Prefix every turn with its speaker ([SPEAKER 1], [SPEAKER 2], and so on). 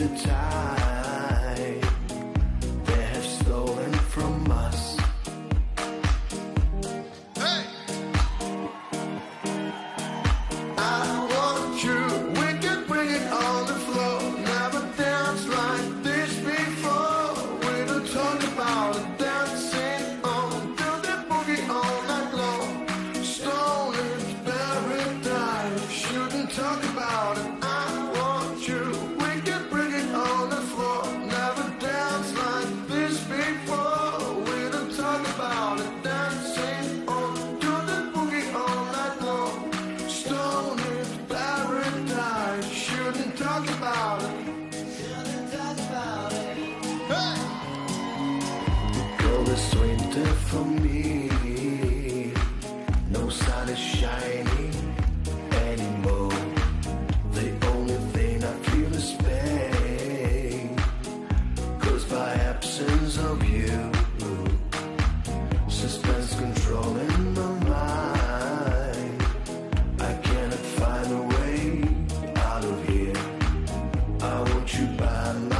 [SPEAKER 1] the time always waiting for me. No sun is shining anymore. The only thing I feel is pain, caused by absence of you. Suspense controlling my mind. I cannot find a way out of here. I want you by my